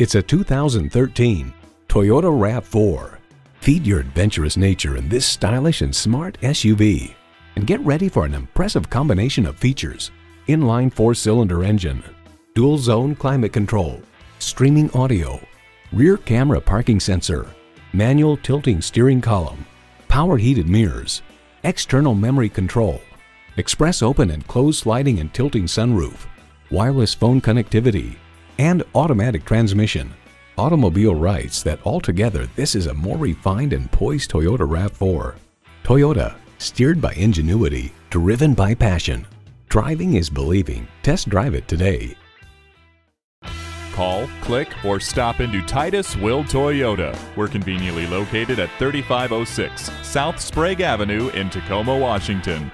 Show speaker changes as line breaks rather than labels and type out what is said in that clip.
It's a 2013 Toyota RAV4. Feed your adventurous nature in this stylish and smart SUV and get ready for an impressive combination of features. Inline four-cylinder engine, dual zone climate control, streaming audio, rear camera parking sensor, manual tilting steering column, power heated mirrors, external memory control, express open and close sliding and tilting sunroof, wireless phone connectivity, and automatic transmission. Automobile writes that altogether this is a more refined and poised Toyota RAV4. Toyota, steered by ingenuity, driven by passion. Driving is believing. Test drive it today.
Call, click, or stop into Titus Will Toyota. We're conveniently located at 3506 South Sprague Avenue in Tacoma, Washington.